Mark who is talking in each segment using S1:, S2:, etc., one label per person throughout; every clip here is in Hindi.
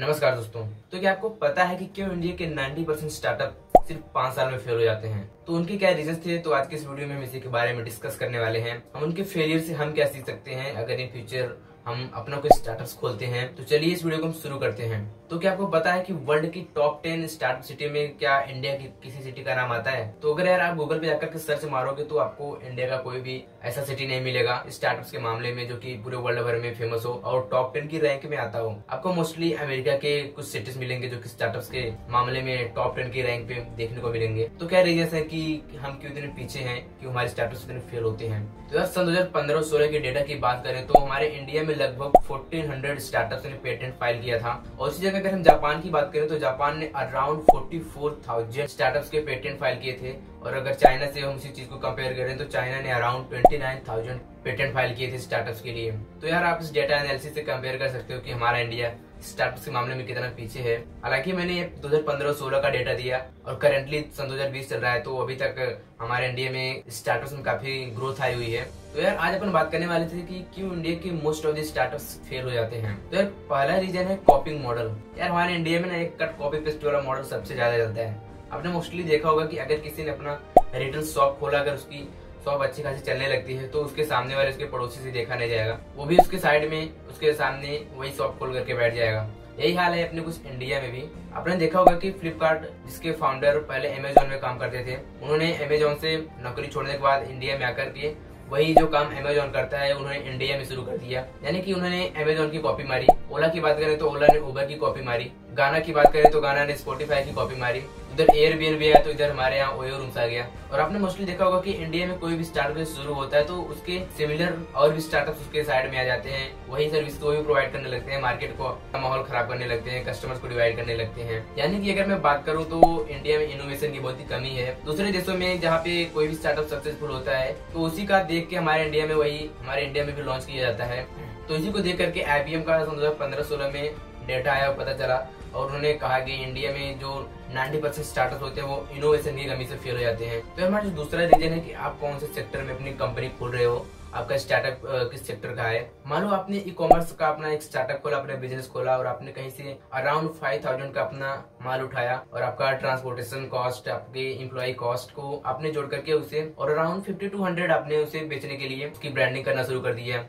S1: नमस्कार दोस्तों। तो क्या आपको पता है कि क्यों इंडिया के 90 परसेंट स्टार्टअप सिर्फ़ पाँच साल में फेल हो जाते हैं? तो उनके क्या रीजन थे? तो आज के इस वीडियो में हम इसी के बारे में डिस्कस करने वाले हैं। हम उनके फेलियर से हम क्या सीख सकते हैं? अगर इन फ्यूचर हम अपना कोई स्टार्टअप खोलते हैं। तो चलिए इस वीडियो को हम शुरू करते हैं। तो क्या आपको पता है कि वर्ल्ड की टॉप टेन स्टार्टअप सिटी में क्या इंडिया की किसी सिटी का नाम आता है? तो अगर यार आप गूगल पे जाकर के सर्च मारोगे तो आपको इंडिया का कोई भी ऐसा सिटी नहीं मिलेगा स्टार्टअप के मामले में जो की पूरे वर्ल्ड भर में फ़ेमस हो और टॉप टेन की रैंक में आता हो। आपको मोस्टली अमेरिका के कुछ सिटीज़ मिलेंगे जो की स्टार्टअप के मामले में टॉप टेन की रैंक पे देखने को मिलेंगे। तो क्या रीजन है की हम क्यों इतने पीछे है कि हमारे स्टार्टअप इतने फेल होते हैं? तो यार सन दो हज़ार पंद्रह सोलह के डेटा की बात करें तो हमारे इंडिया में लगभग 1400 स्टार्टअप्स ने पेटेंट फ़ाइल किया था। और उसी जगह अगर हम जापान की बात करें तो जापान ने अराउंड 44,000 स्टार्टअप्स के पेटेंट फ़ाइल किए थे। और अगर चाइना से हम उसी चीज़ को कंपेयर करें तो चाइना ने अराउंड 29,000 पेटेंट फ़ाइल किए थे स्टार्टअप्स के लिए। तो यार आप इस डेटा एनालिसिस से कंपेयर कर सकते हो कि हमारा इंडिया स्टार्टअप के मामले में कितना पीछे है। हालाँकि मैंने 2015-16 का डेटा दिया और करेंटली सन 2020 चल रहा है तो अभी तक हमारे इंडिया में स्टार्टअप्स में काफ़ी ग्रोथ आई हुई है। तो यार, आज अपन बात करने वाले थे कि क्यों इंडिया के most of the startups fail हो जाते हैं। तो यार, पहला रीजन है कॉपिंग मॉडल यार, हमारे इंडिया में ना एक कट कॉपी पेस्ट वाला मॉडल सबसे ज़्यादा चलता है। आपने मोस्टली देखा होगा कि अगर किसी ने अपना रिटेल शॉप खोला, अगर उसकी शॉप अच्छी खासी चलने लगती है तो उसके सामने वाले उसके पड़ोसी से देखा नहीं जाएगा। वो भी उसके साइड में, उसके सामने वही शॉप खोल करके बैठ जाएगा। यही हाल है अपने कुछ इंडिया में भी। आपने देखा होगा कि फ्लिपकार्ट जिसके फाउंडर पहले अमेजोन में काम करते थे, उन्होंने अमेजोन से नौकरी छोड़ने के बाद इंडिया में आकर के वही जो काम अमेजोन करता है, उन्होंने इंडिया में शुरू कर दिया। यानी कि उन्होंने अमेजोन की कॉपी मारी। ओला की बात करें तो ओला ने उबर की कॉपी मारी। गाना की बात करें तो गाना ने स्पोटिफाई की कॉपी मारी। उधर एयर बी एन आया तो इधर हमारे यहाँ ओयो रूम्स आ गया। और आपने मोस्टली देखा होगा कि इंडिया में कोई भी स्टार्टअप शुरू होता है तो उसके सिमिलर और भी स्टार्टअप उसके साइड में आ जाते हैं। वही सर्विस को भी प्रोवाइड करने लगते हैं मार्केट को। माहौल खराब करने लगते हैं कस्टमर्स को डिवाइड करने लगते हैं। यानी कि अगर मैं बात करूँ तो इंडिया में इनोवेशन की बहुत ही कमी है। दूसरे देशों में जहाँ पे कोई भी स्टार्टअप सक्सेसफुल होता है तो उसी का देख के हमारे इंडिया में वही, हमारे इंडिया में भी लॉन्च किया जाता है। तो इसी को देख करके आईबीएम का दो हज़ार पंद्रह सोलह में डेटा आया, पता चला। और उन्होंने कहा कि इंडिया में जो 90 परसेंट स्टार्टअप होते हैं, वो इनोवेशन की कमी से फेल हो जाते हैं। तो हमारा जो दूसरा रीजन है कि आप कौन से सेक्टर में अपनी कंपनी खोल रहे हो, आपका स्टार्टअप किस सेक्टर का है? मान लो आपने ई कॉमर्स का अपना एक स्टार्टअप खोला, अपना बिज़नेस खोला, और आपने कहीं से अराउंड फाइव थाउज़ेंड का अपना माल उठाया, और आपका ट्रांसपोर्टेशन कॉस्ट आपके इम्प्लॉय कॉस्ट को आपने जोड़ करके उसे, और अराउंड फिफ्टी टू हंड्रेड आपने उसे बेचने के लिए उसकी ब्रांडिंग करना शुरू कर दिया।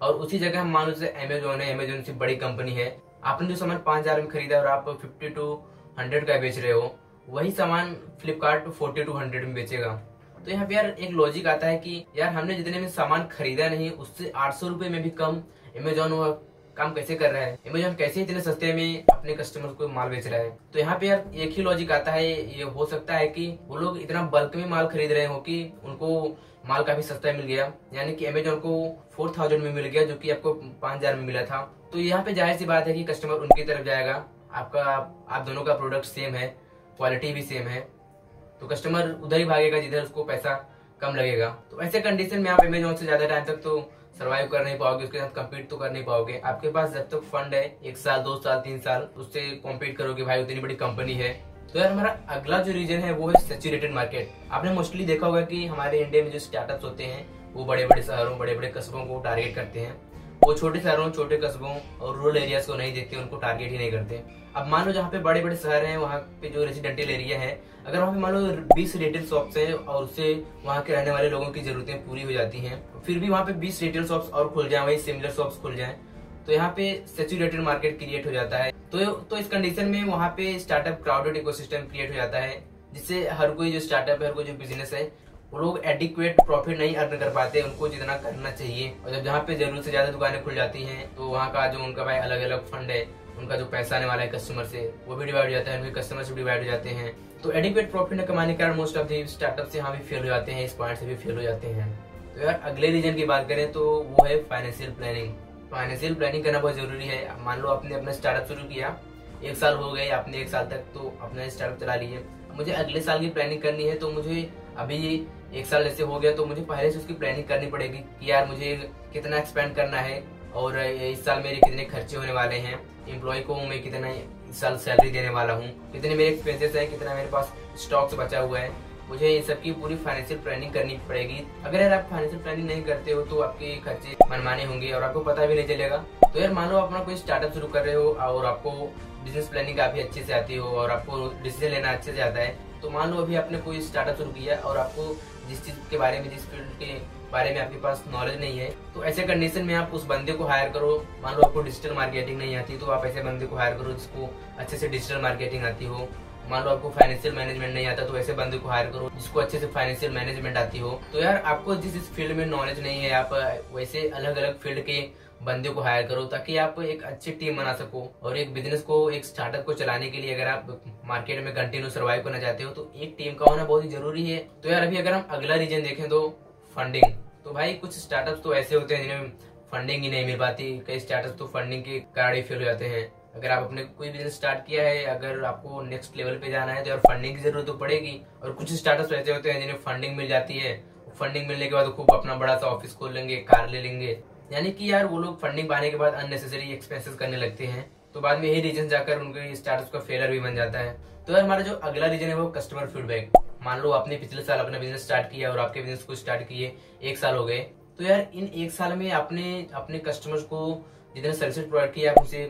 S1: और उसी जगह हम मान लो जैसे अमेजोन है अमेजोन से बड़ी कंपनी है आपने जो सामान पाँच हज़ार में खरीदा और आप फिफ्टी टू हंड्रेड का बेच रहे हो, वही सामान फ्लिपकार्ट फोर्टी टू हंड्रेड में बेचेगा। तो यहाँ पे यार एक लॉजिक आता है कि यार हमने जितने में सामान खरीदा नहीं, उससे आठ सौ रुपये में भी कम अमेजोन काम कैसे कर रहा है? अमेजोन कैसे इतने सस्ते में अपने कस्टमर को माल बेच रहा है? तो यहाँ पे यार एक ही लॉजिक आता है, ये हो सकता है कि वो लोग इतना बल्क में माल खरीद रहे हो कि उनको माल काफ़ी सस्ता मिल गया। यानी कि अमेजोन को फोर थाउज़ेंड में मिल गया, जो कि आपको पाँच हज़ार में मिला था। तो यहाँ पे ज़ाहिर सी बात है कि कस्टमर उनकी तरफ़ जाएगा। आपका, आप दोनों का प्रोडक्ट सेम है क्वालिटी भी सेम है। तो कस्टमर उधर ही भागेगा, जिधर उसको पैसा कम लगेगा। तो ऐसे कंडीशन में आप अमेजोन से ज़्यादा टाइम तक तो सरवाइव कर नहीं पाओगे, उसके साथ कम्पीट तो कर नहीं पाओगे। आपके पास जब तक फंड है, एक साल, दो साल, तीन साल, उससे कॉम्पीट करोगे, भाई, उतनी बड़ी कंपनी है। तो यार, हमारा अगला जो रीजन है, वो है सेचुरेटेड मार्केट आपने मोस्टली देखा होगा कि हमारे इंडिया में जो स्टार्टअप्स होते हैं, वो बड़े बड़े शहरों बड़े बड़े कस्बों को टारगेट करते हैं। वो छोटे शहरों, छोटे कस्बों और रूरल एरियाज़ को नहीं देखते, उनको टारगेट ही नहीं करते। अब मान लो जहाँ पे बड़े बड़े शहर हैं, वहाँ पे जो रेजिडेंटल एरिया है, अगर वहाँ पे मान लो बीस रिटेल शॉप्स हैं और उससे वहाँ के रहने वाले लोगों की जरूरतें पूरी हो जाती हैं, फिर भी वहाँ पे बीस रिटेल शॉप्स और खुल जाए, वही सिमिलर शॉप्स खुल जाए तो यहाँ पे सेचुरेटेड मार्केट क्रिएट हो जाता है। तो तो इस कंडीशन में वहाँ पे स्टार्टअप क्राउडेड इकोसिस्टम क्रिएट हो जाता है, जिससे हर कोई जो स्टार्टअप है, हर कोई जो बिज़नेस है वो लोग एडिक्वेट प्रॉफिट नहीं अर्न कर पाते, उनको जितना करना चाहिए। और जब जहाँ पे ज़रूरत से ज़्यादा दुकानें खुल जाती हैं तो वहाँ का जो उनका भाई अलग अलग फंड है, उनका जो पैसा आने वाला है कस्टमर से, वो भी डिवाइड हो जाता है, उनके कस्टमर से डिवाइड हो जाते हैं। तो एडिक्वेट प्रॉफिट न कमाने के कारण मोस्ट ऑफ़ दी स्टार्टअप से यहाँ भी फेल हो जाते हैं, इस पॉइंट से भी फेल हो जाते हैं। तो यार, अगले रीजन की बात करें तो वो है फाइनेंशियल प्लानिंग फाइनेंशियल प्लानिंग करना बहुत ज़रूरी है। मान लो आपने अपना स्टार्टअप शुरू किया, एक साल हो गए, आपने एक साल तक तो अपना स्टार्टअप चला लिए। मुझे अगले साल की प्लानिंग करनी है तो मुझे अभी एक साल जैसे हो गया तो मुझे पहले से उसकी प्लानिंग करनी पड़ेगी कि यार मुझे कितना एक्सपेंड करना है और इस साल मेरे कितने खर्चे होने वाले हैं एम्प्लॉय को मैं कितना इस साल सैलरी देने वाला हूँ, कितने मेरे एक्सपेंसेस है, कितना मेरे पास स्टॉक्स बचा हुआ है। मुझे इन सबकी पूरी फाइनेंशियल प्लानिंग करनी पड़ेगी। अगर यार आप फाइनेंशियल प्लानिंग नहीं करते हो तो आपके खर्चे मनमाने होंगे और आपको पता भी नहीं चलेगा। तो यार मान लो अपना कोई स्टार्टअप शुरू कर रहे हो और आपको बिज़नेस प्लानिंग काफ़ी अच्छे से आती हो और आपको डिसीज़न लेना अच्छे से आता है तो मान लो अभी आपने कोई स्टार्टअप शुरू किया और आपको जिस चीज़ के बारे में, जिस फ़ील्ड के बारे में आपके पास नॉलेज नहीं है तो ऐसे कंडीशन में आप उस बंदे को हायर करो। मान लो आपको डिजिटल मार्केटिंग नहीं आती तो आप ऐसे बंदे को हायर करो जिसको अच्छे से डिजिटल मार्केटिंग आती हो। मान लो आपको फाइनेंशियल मैनेजमेंट नहीं आता तो ऐसे बंदे को हायर करो जिसको अच्छे से फाइनेंशियल मैनेजमेंट आती हो। तो यार आपको जिस फ़ील्ड में नॉलेज नहीं है, आप वैसे अलग अलग फ़ील्ड के बंदे को हायर करो ताकि आप एक अच्छी टीम बना सको और एक बिज़नेस को, एक स्टार्टअप को चलाने के लिए अगर आप मार्केट में कंटिन्यू सर्वाइव करना चाहते हो तो एक टीम का होना बहुत ही ज़रूरी है। तो यार, अभी अगर हम अगला रीजन देखें तो फंडिंग तो भाई, कुछ स्टार्टअप तो ऐसे होते हैं जिन्हें फंडिंग ही नहीं मिल पाती। कई स्टार्टअप तो फंडिंग के कारण ही फेल हो जाते हैं। अगर आप अपने कोई बिज़नेस स्टार्ट किया है, अगर आपको नेक्स्ट लेवल पे जाना है तो यार फंडिंग की ज़रूरत तो पड़ेगी। और कुछ स्टार्टअप ऐसे होते हैं जिन्हें फंडिंग मिल जाती है। फंडिंग मिलने के बाद खूब अपना बड़ा सा ऑफ़िस खोल लेंगे कार ले लेंगे। यानी कि यार वो लोग फंडिंग पाने के बाद अननेसेसरी एक्सपेंसेस करने लगते हैं। तो बाद में यही रीजन जाकर उनके स्टार्टअप का फेलर भी बन जाता है। तो यार हमारा जो अगला रीजन है वो कस्टमर फीडबैक मान लो आपने पिछले साल अपना बिज़नेस स्टार्ट किया और आपके बिज़नेस को स्टार्ट किए, एक साल हो गए। तो यार इन एक साल में आपने अपने कस्टमर्स को जितने सर्विस प्रोवाइड किया आप उसे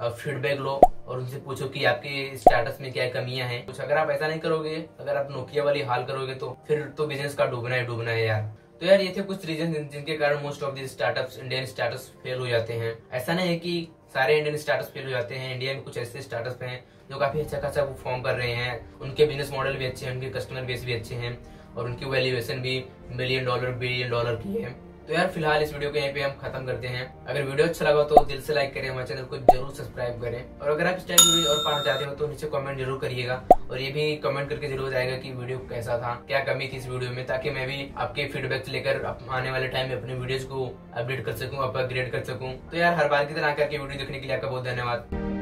S1: फीडबैक लो और उनसे पूछो कि आपके स्टार्टअप में क्या कमियाँ हैं। कुछ अगर आप ऐसा नहीं करोगे, अगर आप नोकिया वाली हाल करोगे तो फिर तो बिज़नेस का डूबना है डूबना है यार। तो यार ये थे कुछ रीजन जिनके कारण most of the startup Indian startup fail हो जाते हैं। ऐसा नहीं है कि सारे इंडियन स्टार्टअप फेल हो जाते हैं। इंडिया में कुछ ऐसे स्टार्टअप हैं जो काफ़ी अच्छा खासा परफॉर्म कर रहे हैं। उनके बिज़नेस मॉडल भी अच्छे हैं, उनके कस्टमर बेस भी अच्छे हैं और उनकी वैल्यूएशन भी मिलियन डॉलर बिलियन डॉलर की है। तो यार, फ़िलहाल इस वीडियो को यहीं पे हम खत्म करते हैं। अगर वीडियो अच्छा लगा तो दिल से लाइक करें, हमारे चैनल को ज़रूर सब्सक्राइब करें। और अगर आप इस टाइप वीडियो और पाना चाहते हो तो नीचे कमेंट ज़रूर करिएगा। और ये भी कमेंट करके ज़रूर जाएगा कि वीडियो कैसा था, क्या कमी थी इस वीडियो में, ताकि मैं भी आपके फीडबैक लेकर आने वाले टाइम में अपने वीडियोज़ को अपडेट कर सकूँ अपग्रेड कर सकूँ। तो यार, हर बार की तरह आकर के वीडियो देखने के लिए आपका बहुत धन्यवाद।